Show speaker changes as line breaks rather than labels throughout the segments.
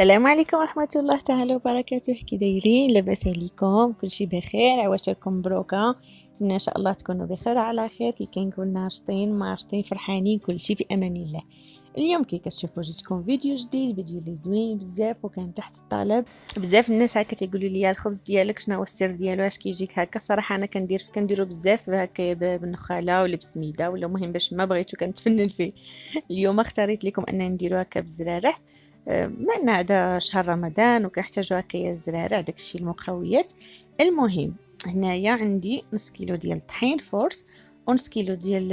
السلام عليكم ورحمة الله تعالى وبركاته. كي دايرين لاباس عليكم كلشي بخير عواشركم مبروكة؟ نتمنى إن شاء الله تكونوا بخير على خير. كي كنقول ناشطين مارشطين فرحانين كلشي في أمان الله. اليوم كي كتشوفوا جيتكم فيديو جديد فيديو اللي زوين بزاف وكان تحت الطلب. بزاف الناس هكا تيقولوا لي الخبز ديالك شنو هو السر ديالو؟ اش كيجيك هكا؟ صراحة أنا كندير كنديرو بزاف هكا بالنخاله ولا بالسميده ولا المهم باش ما بغيتو كنتفنن فيه. اليوم اختاريت لكم أن نديرو هكا بزرارع لأن هذا شهر رمضان وكنحتاجو هكايا الزرارع داكشي المقويات. المهم هنايا عندي نص كيلو ديال الطحين force ونص كيلو ديال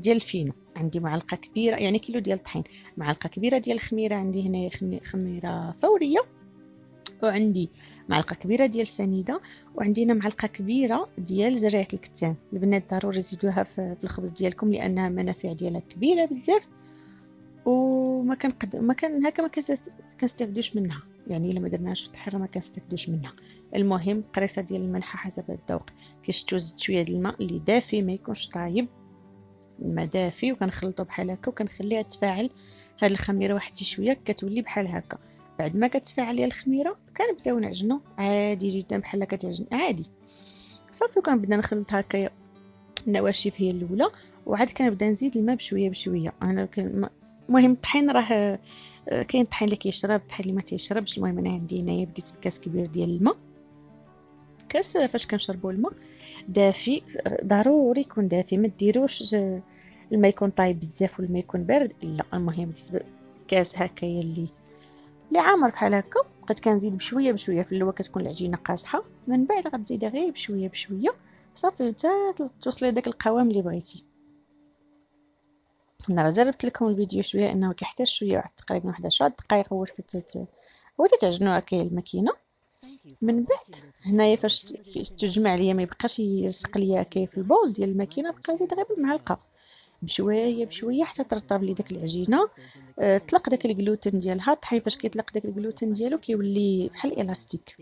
ديال الفينو عندي معلقة كبيرة يعني كيلو ديال الطحين معلقة كبيرة ديال الخميره عندي هنايا خميرة فورية. وعندي معلقة كبيرة ديال سنيدة. وعندي هنا معلقة كبيرة ديال زريعه الكتان. البنات ضروري تزيدوها في الخبز ديالكم لأنها منافع ديالها كبيرة بزاف. وما كنقد ما كان هكا ما كنستافدوش منها. يعني إلا ما درناش في الطحيره ما كنستافدوش منها. المهم قريصة ديال الملح حسب الذوق. كيشتو زدت شوية د الماء اللي دافي ما يكونش طايب. الماء دافي وكنخلطو بحال هكا وكنخليها تفاعل. هاد الخميرة واحد شوية كتولي بحال هكا. بعد ما كتفاعل ليا الخميرة كنبداو نعجنو. عادي جدا بحال هكا تعجن. عادي. صافي وكنبدا نخلط هكا النواشف هي الأولى. وعاد كنبدا نزيد الماء بشوية بشوية. أنا المهم الطحين راه آه، كاين الطحين اللي كيشرب الطحين اللي ما تيشربش. المهم أنا عندي هنايا بديت بكاس كبير ديال الماء. كاس فاش كنشربوا الماء. دافي ضروري يكون دافي ما ديروش الماء يكون طايب بزاف والماء يكون بارد. لا المهم كاس هكايا اللي اللي عامر بحال هكا. بقيت كنزيد بشوية بشوية في الأول كتكون العجينة قاصحة. من بعد غتزيدها غير بشوية بشوية. صافي حتى توصلي داك القوام اللي بغيتي. أنا جربت لكم الفيديو شوية إنه كيحتاج شوية واحد تقريبا واحد 10 دقائق هو فتت هو تتعجنوا هكايا الماكينة. من بعد هنايا فاش تجمع ليا ما يبقاش يلصق ليا في البول ديال الماكينة بقى زيد غير بالمعلقة. بشوية بشوية حتى ترطب لي داك العجينة. أه طلق داك الجلوتين ديالها الطحين فاش كيطلق داك الجلوتين ديالو كيولي بحال الاستيك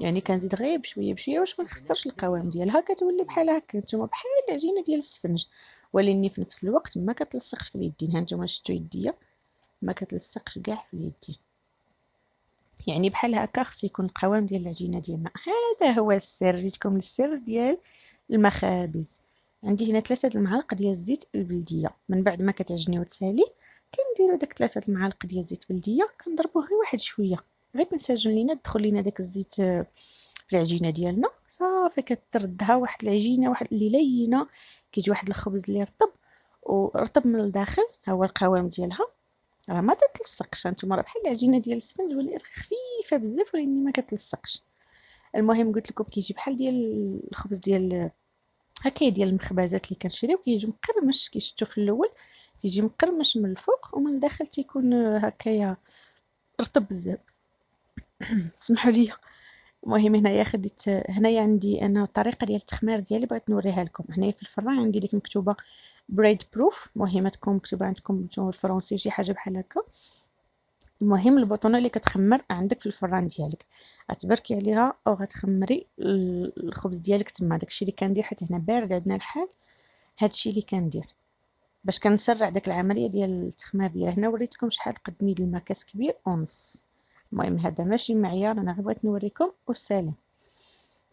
يعني كنزيد غير بشوية بشوية باش ما نخسرش القوام ديالها كتولي بحال هكا. نتوما بحال العجينة ديال السفنج. ولكن في نفس الوقت ما كتلصقش في اليدين هانتوما شفتوا يديا ما كتلصقش كاع في اليدين يعني بحال هكا خص يكون القوام ديال العجينة ديالنا. هذا هو السر. جيتكم السر ديال المخابز. عندي هنا ثلاثة المعالق ديال الزيت البلدية. من بعد ما كتعجني وتسالي كنديروا داك ثلاثة المعالق ديال الزيت البلدية. كنضربوه غير واحد شوية. غير تنسجم لينا تدخل لينا داك الزيت في العجينة ديالنا صافي كتردها واحد العجينة واحد اللي لينه كيجي واحد الخبز اللي رطب ورطب من الداخل ها هو القوام ديالها. راه ما تتلصقش هانتوما راه بحال العجينة ديال السفنج ولا خفيفة بزاف ولكن ما كتلصقش. المهم قلت لكم كيجي بحال ديال الخبز ديال هكا ديال المخبزات اللي كنشريو كيجي مقرمش كيشتو في الأول تيجي مقرمش من الفوق ومن الداخل تيكون هكايا رطب بزاف. سمحوا لي. المهم هنايا خديت هنايا عندي أنا الطريقة ديال التخمير ديالي بغيت نوريها لكم. هنايا في الفران عندي ديك مكتوبة بريد بروف المهم تكون مكتوبة عندكم بالفرنسي شي حاجة بحال هكا. المهم البطونة اللي كتخمر عندك في الفران ديالك. غتبركي عليها أو غتخمري الخبز ديالك تما. داكشي اللي كندير حيت هنا بارد عندنا الحال هادشي اللي كندير. باش كنسرع داك العملية ديال التخمير ديال هنا وريتكم شحال قد نيد الماء كبير ونص المهم هذا ماشي معيار أنا غير بغيت نوريكم. والسلام.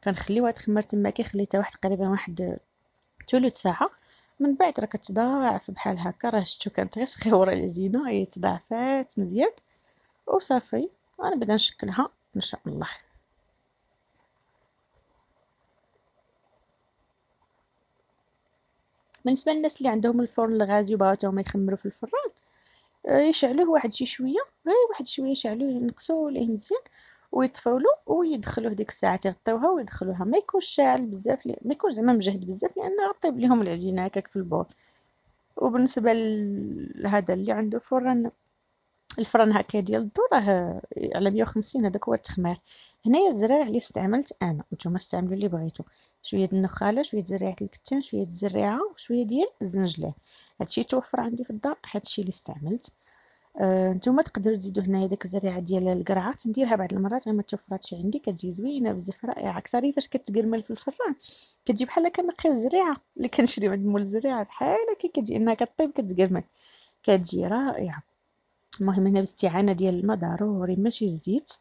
كنخليوها تخمر تما كي خليتها واحد تقريبا واحد ثلث ساعة. من بعد راه كتضاعف بحال هكا راه شفتو كانت غير صغيرة العجينه هي تضاعفات مزيان. وصافي غنبدا نشكلها إن شاء الله. بالنسبة للناس اللي عندهم الفرن الغازي وبغاو يخمروا في الفران يشعلوه واحد شي شوية غير واحد شوية يشعلوه ينقصوا ليه مزيان ويطفوا له ويدخلوه ديك الساعة تغطيوها ويدخلوها. ما يكونش شاعل بزاف لي... ما يكونش زعما مجهد بزاف لأن غطيب ليهم العجينة هكاك في البول. وبالنسبة لهذا اللي عنده فرن الفرن هكا ديال الضو راه على 150 هذاك هو التخمير. هنايا الزرارع اللي استعملت أنا نتوما استعملوا اللي بغيتو. شوية النخالة شوية زريعة الكتان شوية د الزريعة وشوية ديال الزنجلان هادشي توفر عندي في الدار هادشي اللي استعملت. آه، نتوما تقدروا تزيدوا هنايا داك الزريعة ديال القرعه نديرها بعض المرات ما توفراتش عندي كتجي زوينة بزاف رائعة. أكثر فاش كتقرمل في الفران كتجي بحال كنقيو الزريعة. اللي كنشريو عند مول الزريعة بحال هكا كتجي إنها كطيب كتقرمل. كتجي رائعة. المهم هنا باستعانة ديال الماء ضروري ماشي الزيت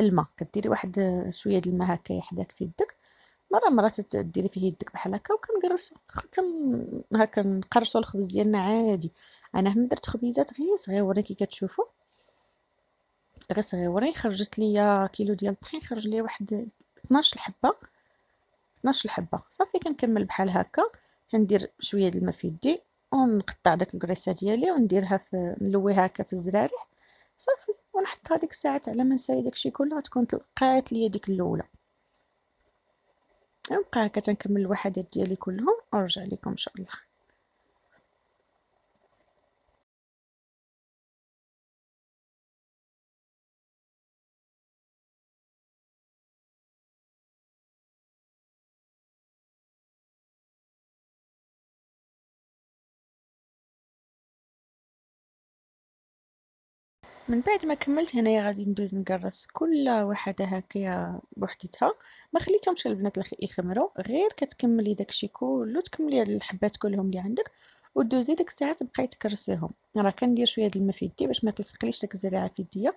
الماء. كديري واحد شوية د الماء هكايا حداك في يدك. مرة مرة تديري فيه يدك بحال هكا وكنقرصو كن هكا نقرصو الخبز ديالنا عادي. أنا هنا درت خبيزات غير صغيورين كي كتشوفوا غير صغيورين خرجت ليا كيلو ديال الطحين خرج ليا واحد 12 حبه 12 حبه صافي كنكمل بحال هكا. تندير شوية د الماء في يدي. ونقطع داك الكريسه ديالي ونديرها في نلويها هكا في الزراري. صافي ونحطها ديك الساعات على ما نسالي داكشي كله غتكون تلقات ليا ديك الأولى. نبقى هكا تنكمل الوحدات ديالي كلهم. ونرجع لكم إن شاء الله. من بعد ما كملت هنايا غادي ندوز نقرص كل وحدة هكايا بوحدتها. ما خليتهمش البنات يخمروا غير كتكملي داكشي كله تكملي هاد الحبات كلهم اللي عندك ودوزي ديك الساعة تبقاي تكرسيهم. راه كندير شوية د الماء في يدي باش ما تلصقليش داك الزريعه في يديا.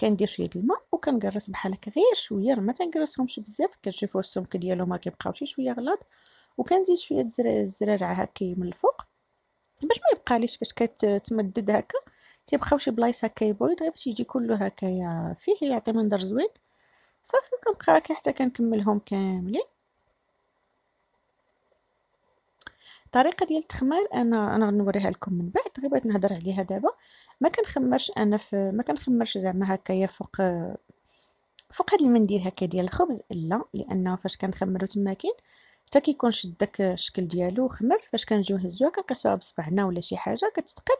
كندير شوية د الماء وكنقرص بحال هكا. غير شوية ما تنقرصهمش بزاف كتشوفوا السمك ديالهم ما كيبقاو شي شوية غلاط وكنزيد شوية الزرارع هكا من الفوق باش ما يبقاليش فاش كتمدد هكا. تيبقاو شي بلايص هكا يبويض غير باش يجي كله هكايا فيه يعطي منظر زوين. صافي كنبقى هكا حتى كنكملهم كاملين. الطريقة ديال التخمار أنا أنا غنوريها لكم من بعد. غير بغيت نهضر عليها دابا. ما كنخمرش أنا في ما كنخمرش زعما هكايا فوق فوق هاد المنديل هكا ديال الخبز. لا لأنه فاش كنخمرو تماكين حتى كيكون شد داك الشكل ديالو خمر. فاش كنجيو نهزوها كنقيسوها بصبعنا ولا شي حاجة كتثقل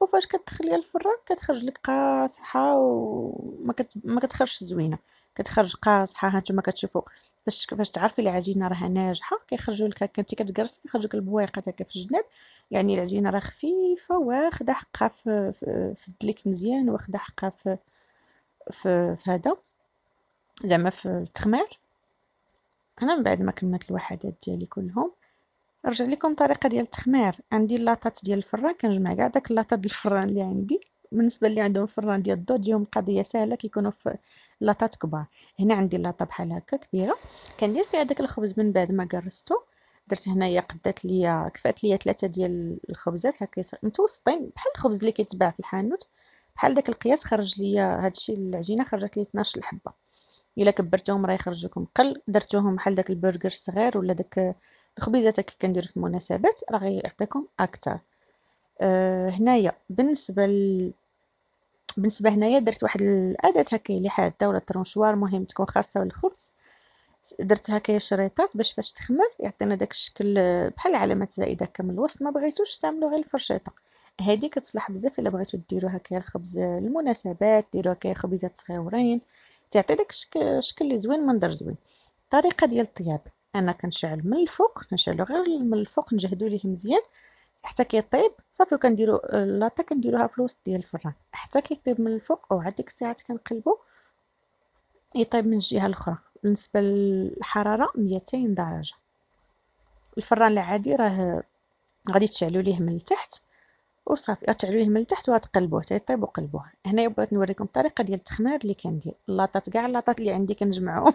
وفاش كتدخليها للفران كتخرج لك قاصحة وما كت... ما كتخرجش زوينة. كتخرج قاصحة هانتوما كتشوفوا فاش فاش تعرفي العجينة راها ناجحة كيخرجوا لك هكا. انت كتقرصي كيخرجوا لك البويقات هكا في الجناب. يعني العجينة راه خفيفة واخدة حقها في في الدليك مزيان واخدة حقها في في, في هذا. زعما في التخمار أنا من بعد ما كملت الوحدات ديالي كلهم نرجع لكم طريقة ديال التخمير. عندي اللاطات ديال الفران كنجمع كاع داك اللاطات ديال الفران اللي عندي. بالنسبة اللي عندهم فران ديال الضو تجيهم القضية سهلة كيكونوا في لاطات كبار. هنا عندي لاطة بحال هكا كبيرة. كندير فيها داك الخبز من بعد ما قرصته درت هنايا قدات ليا كفات ليا ثلاثة ديال الخبزات. هكا متوسطين بحال الخبز اللي كيتباع في الحانوت. بحال داك القياس خرج ليا هادشي العجينة خرجت لي 12 حبه إلا كبرتوهم راه يخرجوكم قل درتوهم بحال داك البرجر الصغير ولا داك الخبيزات اللي كندير في المناسبات راه غيعطيكم أكثر. أه هنايا بالنسبة ل... بالنسبة هنايا درت واحد الأداة هكا اللي حاده ولا tranchoir مهم تكون خاصة بالخبز. درت هكايا شريطات باش فاش تخمر يعطينا داك الشكل بحال علامات زائدة هكا من الوسط ما بغيتوش تعملوا غير الفرشيطة. هذه كتصلح بزاف إلا بغيتو ديروا هكايا الخبز المناسبات ديروا هكايا خبيزات صغيورين. تعطي داك الشكل اللي زوين منظر زوين. الطريقة ديال الطياب. أنا كنشعل من الفوق نشعلو غير من الفوق نجهدو ليه مزيان حتى كيطيب. صافي وكنديرو اللاطه كنديروها في الوسط ديال الفران. حتى كيطيب من الفوق وعاد ديك الساعات كنقلبو يطيب من الجهة الأخرى. بالنسبة للحرارة 200 درجة. الفران العادي راه غادي تشعلو ليه من التحت. وصافي غتعلويه من التحت وغتقلبوه حتى يطيب وقلبوه هنايا بغيت نوريكم الطريقة ديال التخمير اللي كندير. اللاطات كاع اللاطات اللي عندي كنجمعهم.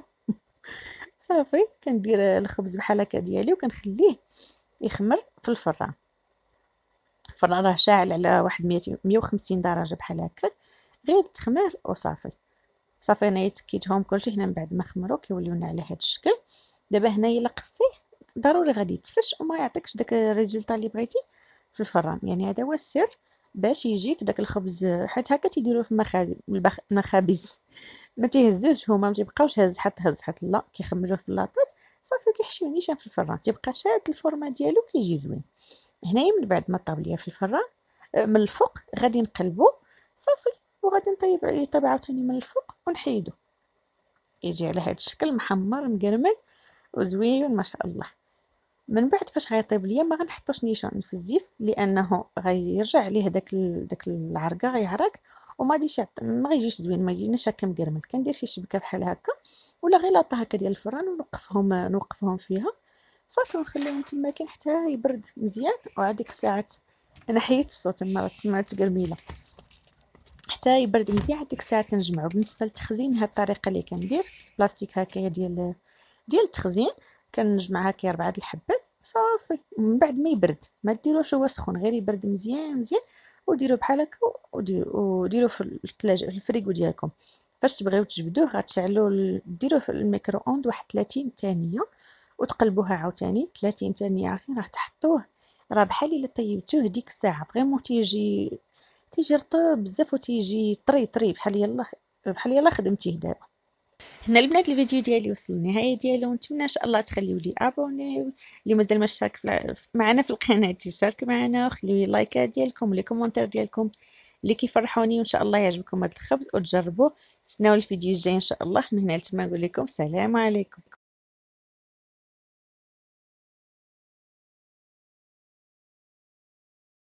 صافي كندير الخبز بحال هكا ديالي وكنخليه يخمر في الفران. الفران راه شاعل على واحد 150 درجة بحال هكا. غير التخمير وصافي. صافي أنا تكيتهم كلشي هنا من بعد ما خمروا كيوليونا على هذا الشكل. دابا هنايا إلا قصيه ضروري غادي يتفش وما يعطيكش داك الريزولطا اللي بغيتي. في الفران يعني هذا هو السر باش يجيك داك الخبز. حيت هكا تيديروه في المخابز. ما تيهزوش هما ما تيبقاوش هز حط هز حط. لا كيخمروه في اللاطات صافي وكيحشيوه نيشان في الفران تيبقى شاد الفورمه ديالو كيجي زوين. هنايا من بعد ما طاب ليا في الفران آه، من الفوق غادي نقلبو. صافي وغادي نطيب يطيب عاوتاني من الفوق ونحيدو. يجي على هذا الشكل محمر مقرمل وزوين ما شاء الله. من بعد فاش غيطيب ليا ما غنحطوش نيشان في الزيت لأنه غيرجع ليه داك داك العرقة غيعرق وما غاديش ما غيجيش زوين ما يجيناش هكا مقرمل كندير شي شبكة بحال هكا ولا غير لاطه هكا ديال الفران ونوقفهم نوقفهم فيها. صافي ونخليهم تماكين حتى يبرد مزيان وعاد ديك أنا حيت الصوت ما تسمعوا تقرميله حتى يبرد مزيان ديك الساعة تنجمعو بالنسبة للتخزين هاد الطريقة اللي كندير بلاستيك هكايا ديال ديال التخزين. كنجمع هكايا ربعة الحبات صافي. من بعد ما يبرد. ما ديروش هو سخون غير يبرد مزيان مزيان. وديروا بحال هكا وديروا في الثلاجه في الفريغو ديالكم. فاش تبغيو تجبدوه غتشعلوا ديروه في ال micro-ondes واحد 30 ثانية وتقلبوها عاوتاني. 30 ثانية عاوتاني راه تحطوه. راه بحال إلا طيبتوه ديك الساعة. vraiment تيجي تيجي رطب بزاف وتيجي طري طري. بحال يلا بحال يلا خدمتيه دابا. هنا البنات الفيديو ديالي وصل للنهايه ديالو ونتمنى إن شاء الله تخليو لي abonner اللي مازال ما اشترك معنا في القناة يشارك معنا وخليو لي لايكات ديالكم les commentaires ديالكم اللي كيفرحوني وإن شاء الله يعجبكم هذا الخبز وتجربوه تسناو الفيديو الجاي إن شاء الله من هنا لتما نقول لكم سلام عليكم.